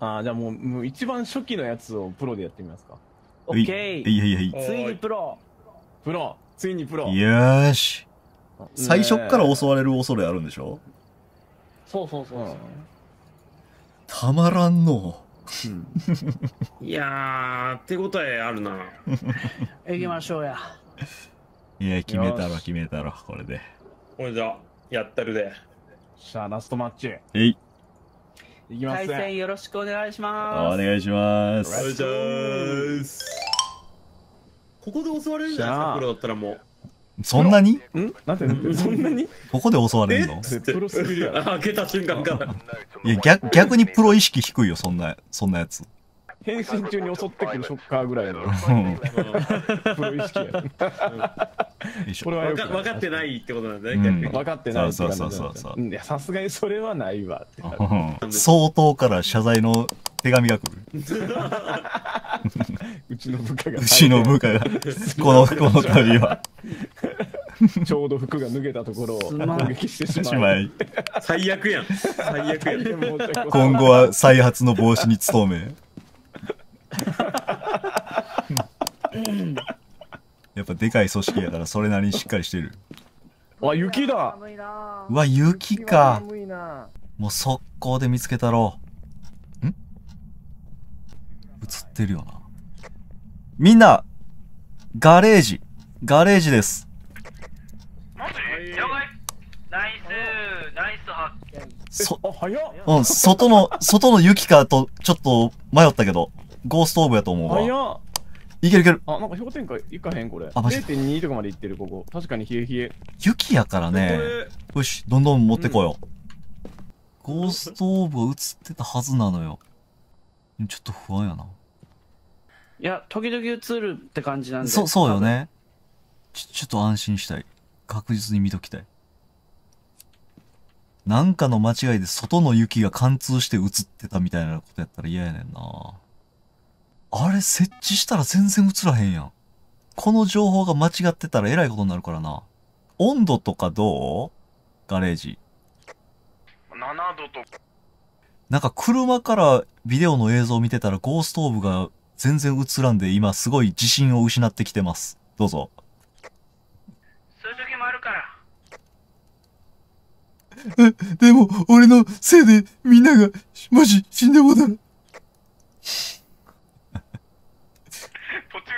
あーじゃあもうもう一番初期のやつをプロでやってみますか。オッケーいやいやい。やついにプロ。プロ。ついにプロ。よーし。ね最初っから襲われる恐れあるんでしょ？そうそうそううんそう。たまらんの。いやー、手応えあるな。行きましょうや。いや、決めたろ、決めたろ、これで。ほれじゃあ、やったるで。さあラストマッチ。えい、いきます対戦よろしくお願いしおます願いしまおす。願いします。ここで襲われるんじゃないですか、プロだったらもう。そんなに？んなんてなんてそん？なにここで襲われるの？プロすぎるやろ開けた瞬間から。いや、逆、逆にプロ意識低いよ、そんな、そんなやつ。変身中に襲ってくるショッカーぐらいのうん。プロ意識や。よいしょこれはよく。わか分かってないってことなんだね、うん。逆に。分かってないって感じそうそうそうそううん。いやさすがにそれはないわって相当から謝罪の手紙が来る。うちの部下が。うちの部下が、この、この度は、ちょうど服が脱げたところを攻撃してしまう。しまい、最悪やん。最悪やん。今後は再発の防止に努め。やっぱでかい組織やからそれなりにしっかりしてる。あ雪だうわ、雪か。もう速攻で見つけたろう。ん？映ってるよな。みんな、ガレージ、ガレージです。ナイスナイス発見そ、あ早っうん、外の、外の雪かとちょっと迷ったけど、ゴーストオーブやと思うわ。早っいけるいける。あなんか氷点下いかへんこれあマジ0.2とかまでいってるここ確かに冷え冷え雪やからね。よし、どんどん持ってこよう。ゴーストオーブが映ってたはずなのよ。ちょっと不安やな。いや時々映るって感じなんでそう、そうよね。ちょ、ちょっと安心したい。確実に見ときたい。なんかの間違いで外の雪が貫通して映ってたみたいなことやったら嫌やねんな。あれ設置したら全然映らへんやん。この情報が間違ってたらえらいことになるからな。温度とかどう？ガレージ。7度となんか車からビデオの映像を見てたらゴーストオーブが全然映らんで今すごい自信を失ってきてます。どうぞ。そういう時もあるからでも、俺のせいでみんなが、もし死んでもたら。途中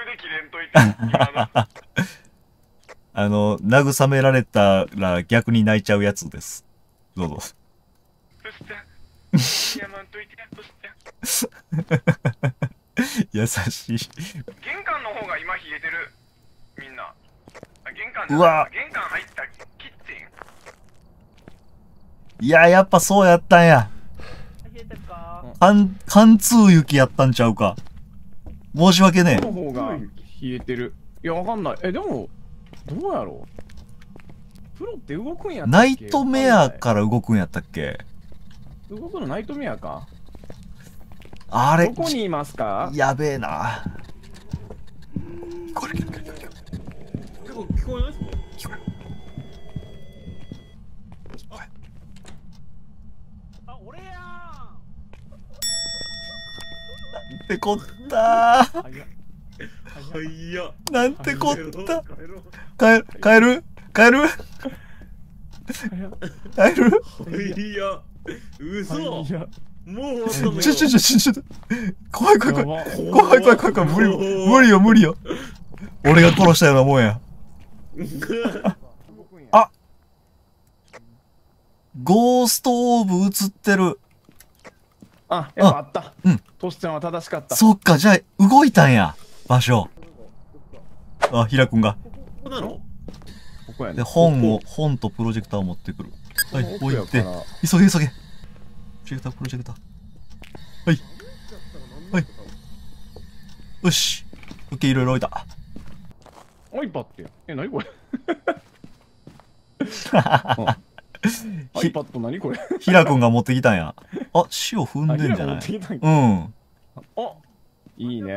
で切れんといて今のあの、慰められたら逆に泣いちゃうやつです。どうぞ。優しい。玄関の方が今冷えてるみんなあ玄関うわ玄関入ったキッチンいや、やっぱそうやったんや。か？貫、貫通雪やったんちゃうか。申し訳ねこの方が冷えてる。いやわかんない。えでもどうやろう？プロって動くんやえ。ったっけ？ナイトメアから動くんやったっけ？動くのナイトメアか？あれどこにいますか？やべえな。結構聞こえないあ俺やって こったー。早っはいや。なんてこった？帰ろう帰る帰る帰る？早っ。嘘もう。ちょちょちょちょちょ。怖い怖いや怖い。ば怖い怖い怖い怖い。無理よ。無理よ無理よ。俺が殺したようなもんや。ゴーストオーブ映ってる。あやっぱあったうんトシちゃんは正しかったそっか、じゃあ動いたんや。場所。あ、ひらくんが。ここなの？ここやねで、本を、本とプロジェクターを持ってくる。はい、置いて。急げ急げ。プロジェクター、プロジェクター。はい。はい。よし。オッケー、いろいろ置いた。iPad やえ何これ？ひ iPad 何これ？ひらくんが持ってきたんや。あ、塩踏んでんじゃない？うかん。あいいね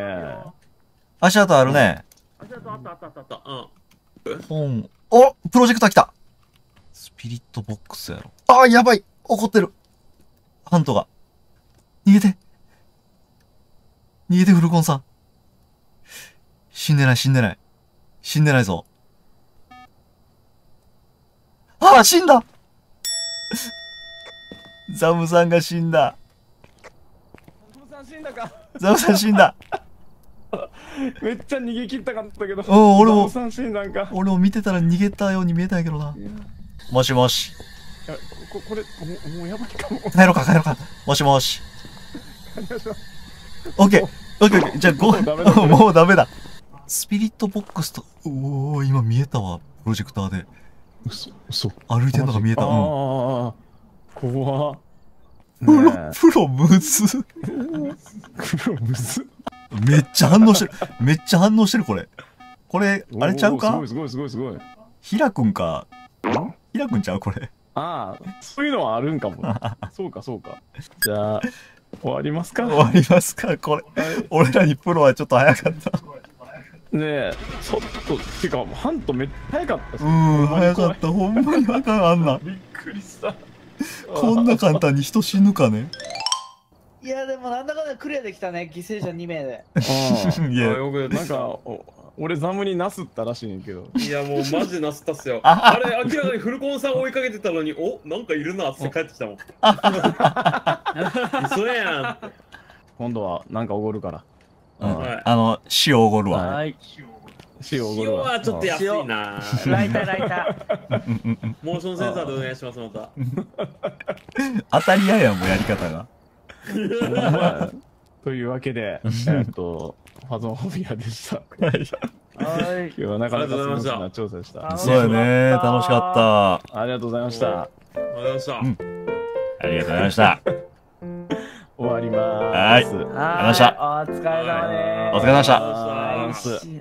足跡あるね。あちょっとあったあったあったあった。うん。本。おプロジェクター来たスピリットボックスやろ。あ、やばい怒ってるハントが。逃げて逃げてフルコンさん。死んでない死んでない。死んでないぞ。ああ死んだザムさんが死んだ。トムさん死んだかザムさん死んだ。めっちゃ逃げ切ったかったけどうん俺もトムさんか俺も見てたら逃げたように見えたんやけどな。もしもし。いやここれもうもうやばいかも帰ろうか帰ろうか。もしもし。オッケー。オッケーオッケー。じゃあ、ごもうダメだ もうダメだ。スピリットボックスと、おお今見えたわ。プロジェクターで。嘘嘘歩いてんのが見えた。あうん。あ怖っプロね、プロむず。え黒むずめっちゃ反応してる。めっちゃ反応してる、これ。これ、あれちゃうか？すごいすごいすごいすごいひらくんか？ひらくんちゃうこれ。ああそういうのはあるんかも そうかそうかじゃあ終わりますか？終わりますか？これ。俺らにプロはちょっと早かった。ねえちょっとてかハントめっちゃ早かったしうん、早かった。ほんまにあかん、あんな。びっくりしたこんな簡単に人死ぬかね。いやでもなんだかんだクリアできたね犠牲者2名で。いや、よくなんかお俺ザムになすったらしいねんけど。いやもうマジでなすったっすよ。あれ、明らかにフルコンさん追いかけてたのに、おなんかいるなって帰ってきたもん。嘘やん。って。今度はなんかおごるから。うん。はい。あの、死をおごるわ。はい。塩塩おごるわ。はちょっと安いな。ライターライター。モーションセンサーでお願いします、また。当たり屋やん、もうやり方が。まあというわけでえっとファゾンホビアでした。はい。今日はなかなかスムーズありな調査でした。あそうやね。楽しかった。ありがとうございました。ありがとうございました。うん。ありがとうございました。終わりまはい。ーすはりました。お疲れ様です。お疲れ様でした